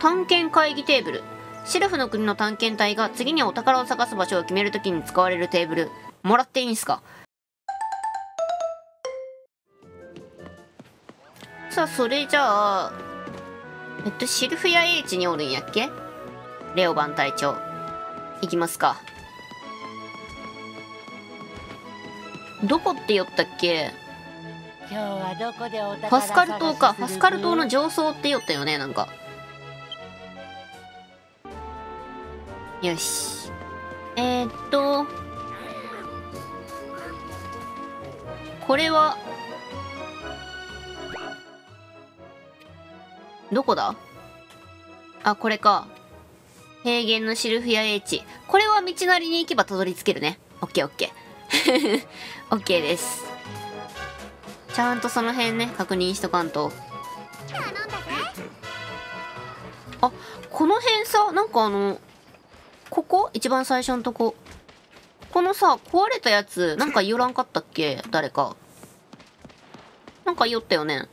探検会議テーブル。シルフの国の探検隊が次にお宝を探す場所を決めるときに使われるテーブル。もらっていいんすか？さあそれじゃあえっとシルフヤ英知におるんやっけ？レオ番隊長。いきますか。どこって言ったっけ？今日はどこでおフ宝ァスカル島か。ファスカル島のじ上層って言ったよねなんかよし。えー、っとこれはどこだ？あこれか。平原のシルフヤ英知。これは道なりに行けばたどり着けるね。オッケーオッケー。オッケーです。ちゃんとその辺ね確認しとかんと。あこの辺さなんかあのここ？一番最初のとこ。このさ壊れたやつなんか寄らんかったっけ？誰か。なんか寄ったよね。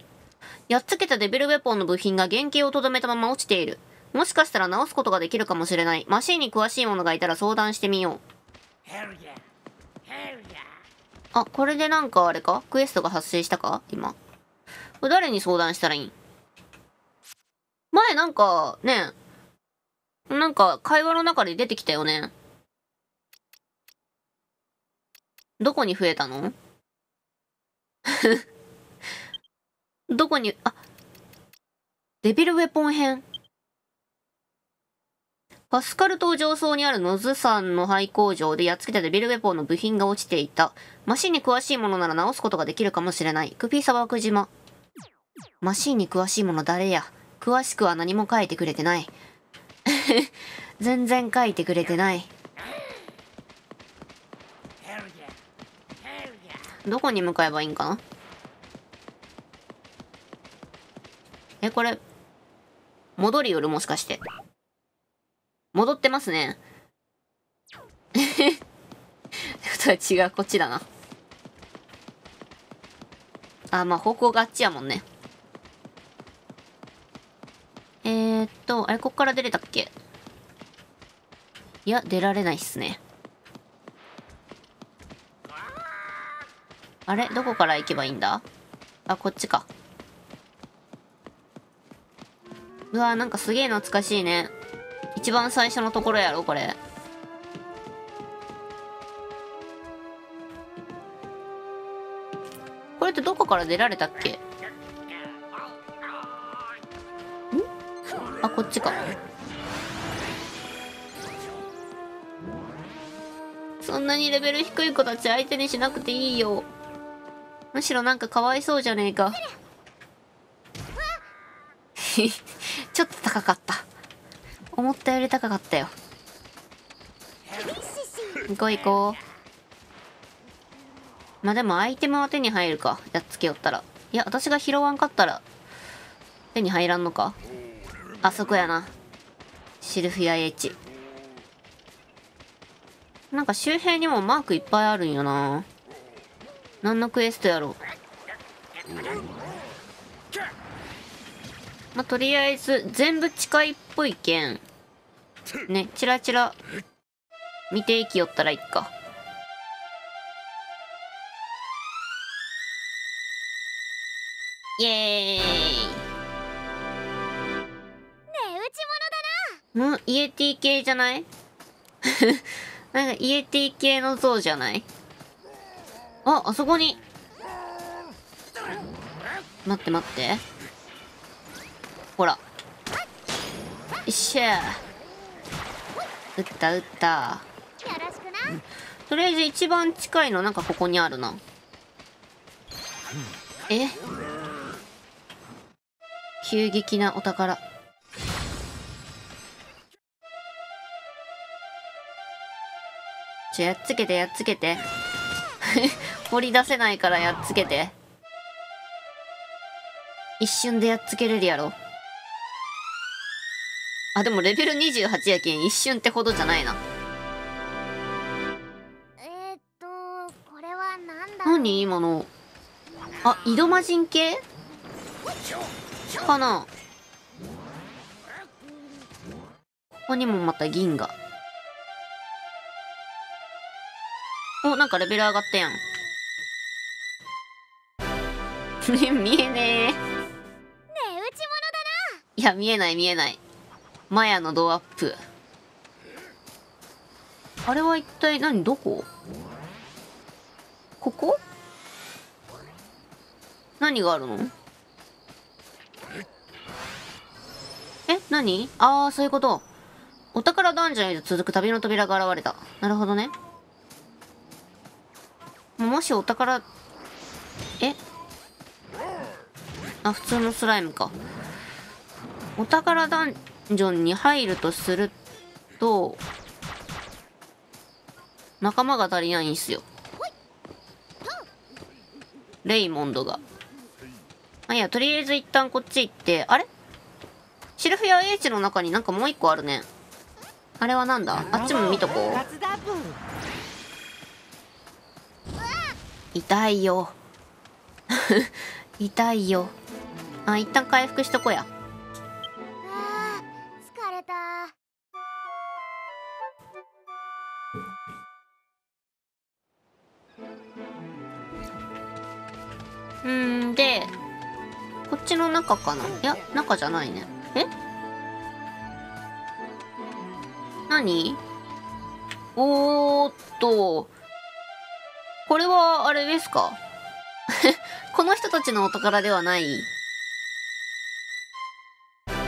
やっつけたデビルウェポンの部品が原型をとどめたまま落ちている。もしかしたら直すことができるかもしれない。マシンに詳しい者がいたら相談してみよう。あこれでなんかあれか？クエストが発生したか？今。これ誰に相談したらいい？ん前なんかねなんか会話の中で出てきたよねどこに増えたの？どこにあデビルウェポン編パスカル島上層にあるノズ山の廃工場でやっつけたデビルウェポンの部品が落ちていた。マシンに詳しいものなら直すことができるかもしれない。クピー砂漠島。マシンに詳しいもの誰や詳しくは何も書いてくれてない。全然書いてくれてない。どこに向かえばいいんかな？え、これ、戻りよるもしかして。戻ってますね。ってこと違う、こっちだな。あ、まあ方向があっちやもんね。えー、っと、あれ、こっから出れたっけ？いや、出られないっすね。あれどこから行けばいいんだ？あ、こっちか。うわなんかすげえ懐かしいね。一番最初のところやろこれ。これってどこから出られたっけ？あ、こっちか。そんなにレベル低い子たち相手にしなくていいよ。むしろなんかかわいそうじゃねえか。ちょっと高かった。思ったより高かったよ。行こう行こう。まあでもアイテムは手に入るか。やっつけよったら。いや、私が拾わんかったら手に入らんのか。あそこやな。シルフィアエイチ。なんか周辺にもマークいっぱいあるんよな。何のクエストやろうまあ、とりあえず全部近いっぽいけんねチラチラ見ていきよったらいっかイエーイん？イエティ系じゃない？なんかイエティ系の像じゃない？あ、あそこに。待って待って。ほら。よっしゃ撃った撃った。とりあえず一番近いのなんかここにあるな。え？急激なお宝。ちょ、やっつけてやっつけて。掘り出せないからやっつけて。一瞬でやっつけれるやろ。あ、でもレベル28やけん一瞬ってほどじゃないな。えー、っとこれはなんだ何？今の。あ、井戸魔人系？かなこにもまた銀がなんかレベル上がったやん。見えねえ。ねえうちものだいや見えない見えない。マヤのドアップ。あれは一体何どこ？ここ？何があるの？え何？ああそういうこと。お宝ダンジョンへと続く旅の扉が現れた。なるほどねもしお宝え？あ普通のスライムか。お宝ダンジョンに入るとすると仲間が足りないんすよ。レイモンドが。あいやとりあえず一旦こっち行ってあれ？シルフィア H の中になんかもう一個あるね。あれはなんだ？あっちも見とこう。痛いよ。痛いよ。あ一旦回復しとこや。あー疲れた。うーんでこっちの中かな？いや中じゃないね。え？何？おーっとこれはあれですか？この人たちのお宝ではない？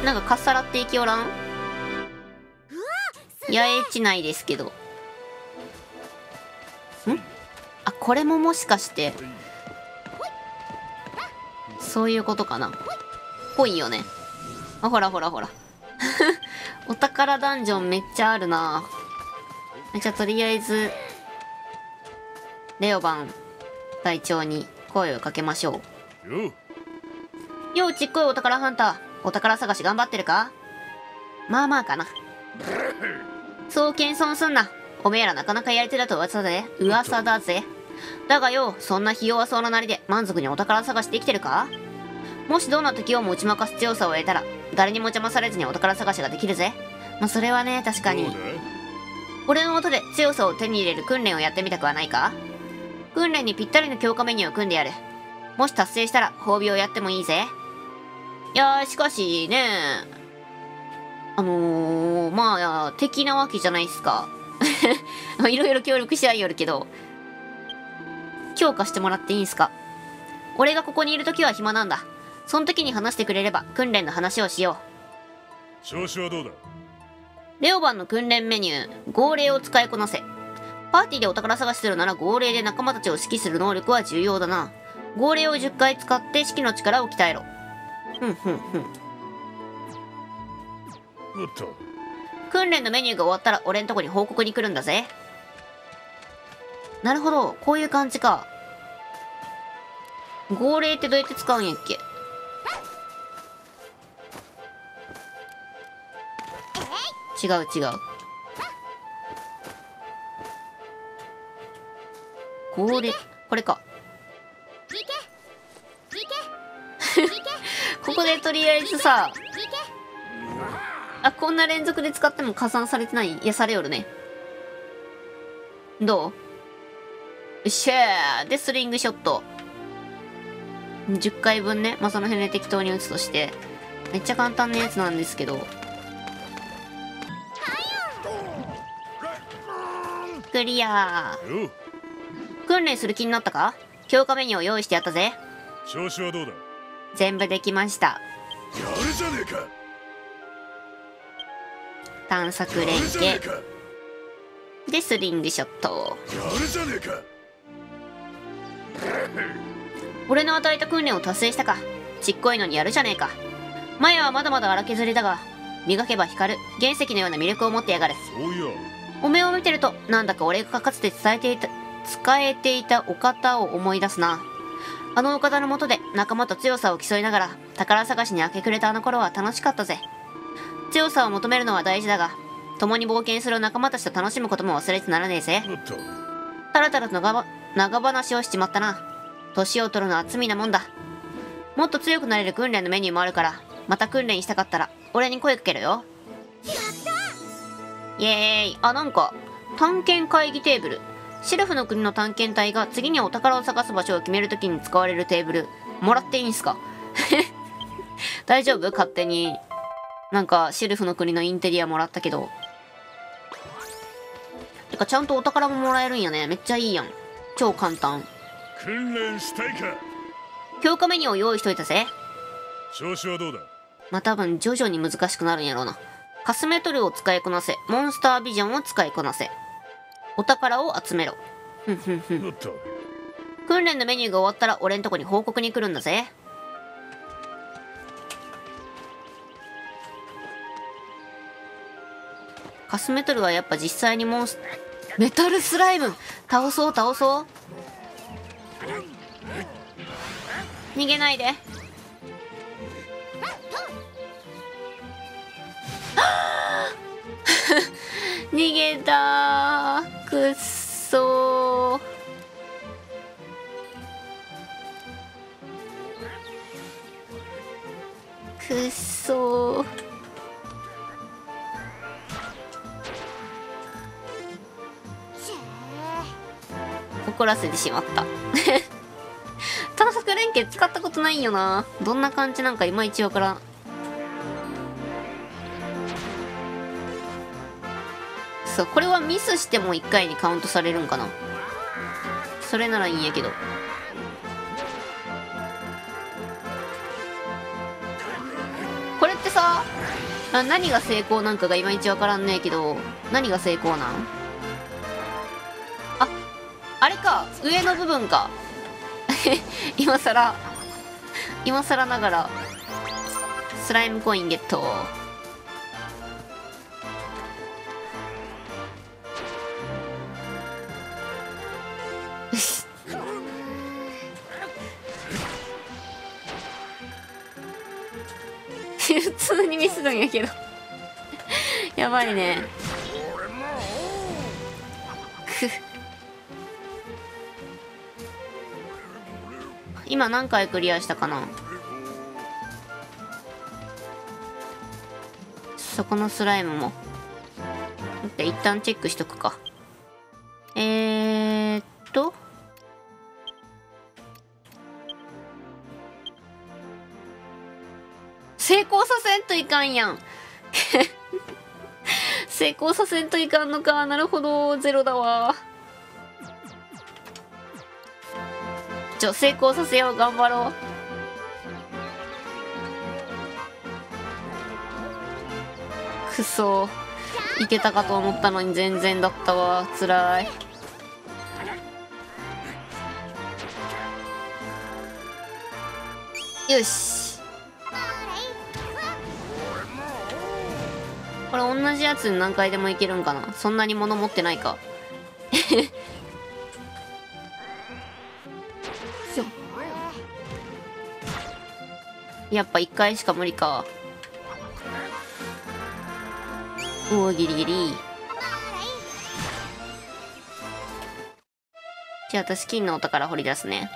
なんかかっさらっていきおらん？八重地内ですけど。ん？あこれももしかしてそういうことかな？ぽいよね。あほらほらほら。お宝ダンジョンめっちゃあるな。じゃあとりあえずレオバン隊長に声をかけましょう。よようちっこいお宝ハンターお宝探し頑張ってるか？まあまあかな。そう謙遜すんな。おめえらなかなかやり手だと噂だぜ噂だぜ。だがよそんなひ弱そうななりで満足にお宝探しできてるか？もしどんな時をも打ち負かす強さを得たら誰にも邪魔されずにお宝探しができるぜ。まあそれはね確かに。俺の元で強さを手に入れる訓練をやってみたくはないか？訓練にぴったりの強化メニューを組んでやる。もし達成したら褒美をやってもいいぜ。いやーしかしねあのー、まあ敵なわけじゃないっすか。いろいろ協力し合いよるけど強化してもらっていいんすか。俺がここにいる時は暇なんだ。その時に話してくれれば訓練の話をしよう。調子はどうだ？レオバンの訓練メニュー号令を使いこなせパーティーでお宝探しするなら号令で仲間たちを指揮する能力は重要だな。号令を10回使って指揮の力を鍛えろ。ふんふんふん。訓練のメニューが終わったら俺んとこに報告に来るんだぜ。なるほど。こういう感じか。号令ってどうやって使うんやっけ？違う違う号令これか。ここでとりあえずさあこんな連続で使っても加算されてない。いやされよるね。どう？よっしゃー。でスリングショット。10回分ね。まあその辺で適当に打つとして。めっちゃ簡単なやつなんですけど。クリアよ訓練する気になったか？強化メニューを用意してやったぜ。調子はどうだ？全部できました。やるじゃねえか！探索連携。か！でスリングショットやるじゃねえか！俺の与えた訓練を達成したか？ちっこいのにやるじゃねえか。前はまだまだ荒削りだが磨けば光る。原石のような魅力を持ってやがる。そういやお目を見てるとなんだか俺がかつて伝えていた使えていたお方を思い出すな。あのお方のもとで仲間と強さを競いながら宝探しに明け暮れたあの頃は楽しかったぜ。強さを求めるのは大事だが共に冒険する仲間たちと楽しむことも忘れてならねえぜ。たらたらと長ば長話をしちまったな。年を取るのは罪なもんだ。もっと強くなれる訓練のメニューもあるからまた訓練したかったら俺に声かけるよ。やったイエーイ。あなんか探検会議テーブルシルフの国の探検隊が次にお宝を探す場所を決めるときに使われるテーブル。もらっていいんすか？大丈夫？勝手に。なんかシルフの国のインテリアもらったけど。てかちゃんとお宝ももらえるんやね。めっちゃいいやん。超簡単。訓練したいか強化メニューを用意しといたぜ。調子はどうだ？まあ多分徐々に難しくなるんやろうな。カスメトルを使いこなせ。モンスタービジョンを使いこなせお宝を集めろ。ふんふんふん。おっと。訓練のメニューが終わったら俺んとこに報告に来るんだぜ。カスメトルはやっぱ実際にモンスメタルスライム。倒そう倒そう。逃げないで。は あ逃げたくっそー。くっそー。チェ怒らせてしまった。探索連携使ったことないよな。どんな感じなんかいまいちわからん。そうこれはミスしても1回にカウントされるんかな。それならいいんやけど。これってさ何が成功なんかがいまいちわからんねえけど何が成功なん？ああれか上の部分か。今さら今さらながらスライムコインゲット。るんやけど。やばいね。く今何回クリアしたかな？そこのスライムも。一旦チェックしとくか。いかんやん。成功させんといかんのか。なるほど。ゼロだわ。ちょ成功させよう。頑張ろう。くそ。いけたかと思ったのに全然だったわ。つらい。よし。同じやつ何回でもいけるんかな？そんなに物持ってないか？やっぱ1回しか無理か。おおギリギリ。じゃあ私金のお宝掘り出すね。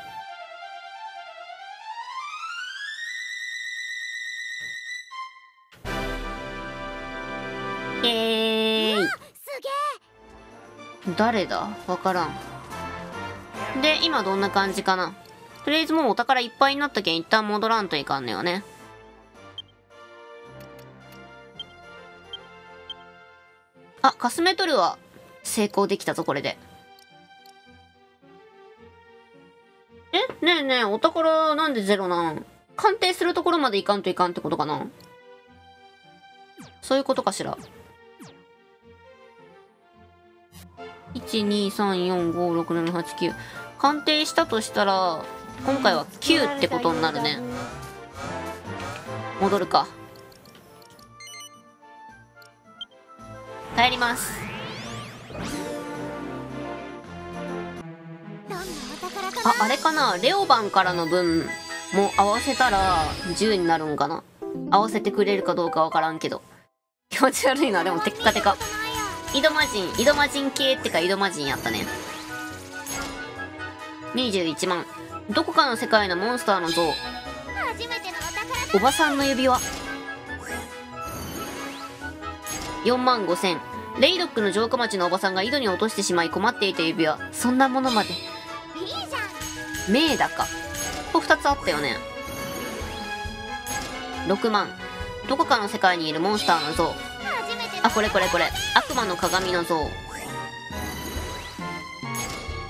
誰だ？わからん。で今どんな感じかな？とりあえずもうお宝いっぱいになったけん。一旦戻らんといかんのよね。あカスメトルは成功できたぞこれで。え？ねえねえお宝なんでゼロなん？鑑定するところまでいかんといかんってことかな？そういうことかしら。123456789鑑定したとしたら今回は9ってことになるね。戻るか。帰ります。ああれかな？レオバンからの分も合わせたら10になるんかな？合わせてくれるかどうかわからんけど。気持ち悪いな。でもテッカテカ井戸魔人井戸魔人系ってか井戸魔人やったね。21万。どこかの世界のモンスターの像。おばさんの指輪。4万5000レイドックの城下町のおばさんが井戸に落としてしまい困っていた指輪。そんなものまで。いいじゃんメイダかこれ2つあったよね。6万。どこかの世界にいるモンスターの像。あこれこれこれ。悪魔の鏡の像。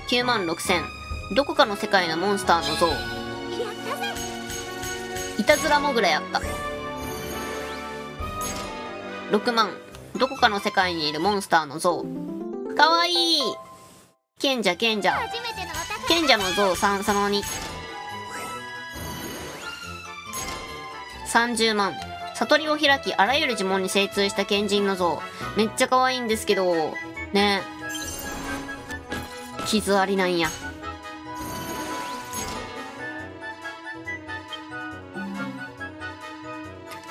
9万6000どこかの世界のモンスターの像。いたずらモグラやった。6万。どこかの世界にいるモンスターの像。かわいい。賢者賢者。賢者の像。3その2 30万。悟りを開きあらゆる呪文に精通した賢人の像。めっちゃ可愛いんですけど。ね。傷ありなんや。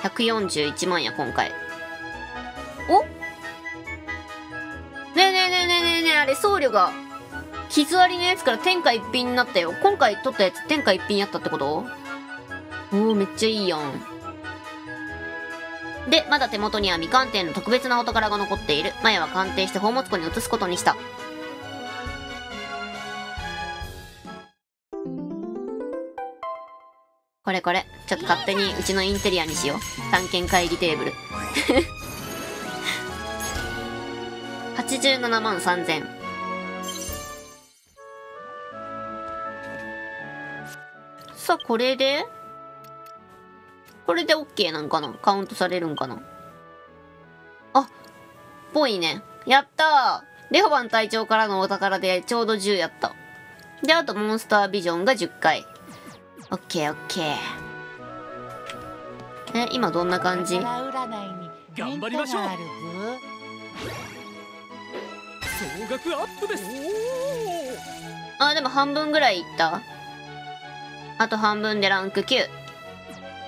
141万や今回。お？ねえねえねえねえねえねえあれ僧侶が。傷ありのやつから天下一品になったよ。今回取ったやつ天下一品やったってこと？おおめっちゃいいやん。でまだ手元には未鑑定の特別なお宝が残っている。前は鑑定して宝物庫に移すことにした。これこれ。ちょっと勝手にうちのインテリアにしよう。探検会議テーブル。87万3000さあこれで？これで OK なんかな？カウントされるんかな？あぽいね。やったー。レホバン隊長からのお宝でちょうど10やった。であとモンスタービジョンが10回。OKOK え今どんな感じ？頑張りましょう。総額アップです。あでも半分ぐらいいった。あと半分でランク9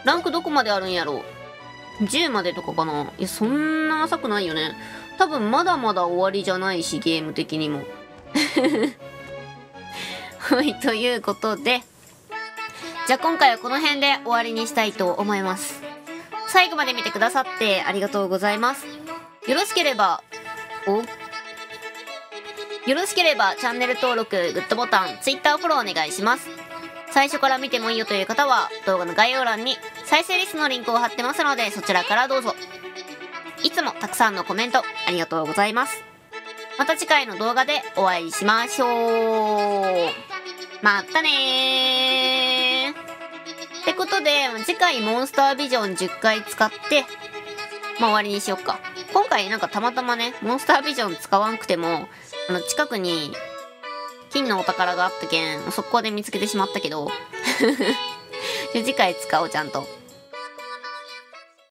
ランクどこまであるんやろ10までとかかな？いやそんな浅くないよね。多分まだまだ終わりじゃないしゲーム的にも。はいということでじゃあ今回はこの辺で終わりにしたいと思います。最後まで見てくださってありがとうございます。よろしければおよろしければチャンネル登録、グッドボタン、ツイッターフォローお願いします。最初から見てもいいよという方は動画の概要欄に再生リストのリンクを貼ってますのでそちらからどうぞ。いつもたくさんのコメントありがとうございます。また次回の動画でお会いしましょう。またねー。ってことで次回モンスタービジョン10回使ってまあ終わりにしよっか。今回なんかたまたまねモンスタービジョン使わんくてもあの近くに金のお宝があったけん速攻で見つけてしまったけど。じゃあ次回使おうちゃんと。